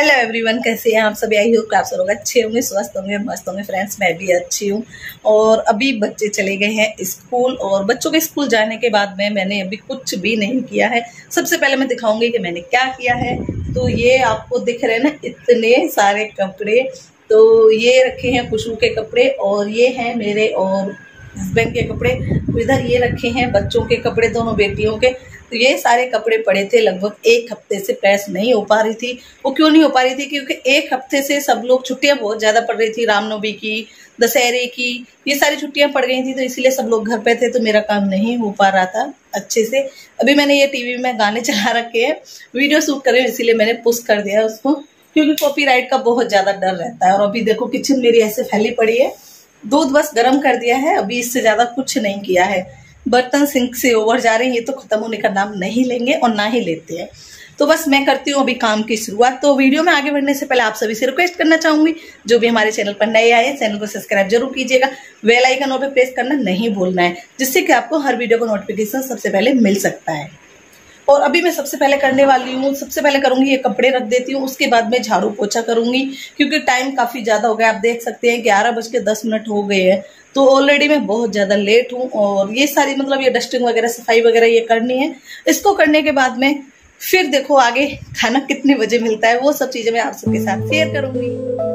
Hello everyone कैसे हैं आप सभी? आई हो आप सब लोग अच्छे होंगे, स्वस्थ होंगे, मस्त होंगे फ्रेंड्स मैं भी अच्छी हूँ। और अभी बच्चे चले गए हैं स्कूल और बच्चों के स्कूल जाने के बाद में मैंने अभी कुछ भी नहीं किया है। सबसे पहले मैं दिखाऊँगी कि मैंने क्या किया है। तो ये आपको दिख रहे हैं ना, इतने सारे कपड़े। तो ये रखे हैं खुशबू के कपड़े और ये हैं मेरे और हस्बैंड के कपड़े। तो इधर ये रखे हैं बच्चों के कपड़े, दोनों बेटियों के। तो ये सारे कपड़े पड़े थे, लगभग एक हफ़्ते से प्रेस नहीं हो पा रही थी। वो क्यों नहीं हो पा रही थी? क्योंकि एक हफ़्ते से सब लोग छुट्टियाँ बहुत ज़्यादा पड़ रही थी रामनवमी की, दशहरे की, ये सारी छुट्टियाँ पड़ गई थी तो इसीलिए सब लोग घर पे थे तो मेरा काम नहीं हो पा रहा था अच्छे से। अभी मैंने ये टीवी में गाने चला रखे हैं, वीडियो शूट करे इसीलिए मैंने पुश कर दिया उसको, क्योंकि कॉपीराइट का बहुत ज़्यादा डर रहता है। और अभी देखो किचन मेरी ऐसे फैली पड़ी है, दूध बस गर्म कर दिया है, अभी इससे ज़्यादा कुछ नहीं किया है। बर्तन सिंक से ओवर जा रहे हैं, ये तो खत्म होने का नाम नहीं लेंगे और ना ही लेते हैं। तो बस मैं करती हूँ अभी काम की शुरुआत। तो वीडियो में आगे बढ़ने से पहले आप सभी से रिक्वेस्ट करना चाहूँगी, जो भी हमारे चैनल पर नए आए चैनल को सब्सक्राइब ज़रूर कीजिएगा। वेल आइकन पे प्रेस करना नहीं भूलना है, जिससे कि आपको हर वीडियो का नोटिफिकेशन सबसे पहले मिल सकता है। और अभी मैं सबसे पहले करने वाली हूँ, सबसे पहले करूँगी ये कपड़े रख देती हूँ, उसके बाद मैं झाड़ू पोछा करूँगी, क्योंकि टाइम काफ़ी ज़्यादा हो गया आप देख सकते हैं ग्यारह बज के दस मिनट हो गए हैं। तो ऑलरेडी मैं बहुत ज़्यादा लेट हूँ और ये सारी मतलब ये डस्टिंग वगैरह, सफ़ाई वगैरह ये करनी है। इसको करने के बाद में फिर देखो आगे खाना कितने बजे मिलता है, वो सब चीज़ें मैं आप सबके साथ शेयर करूँगी।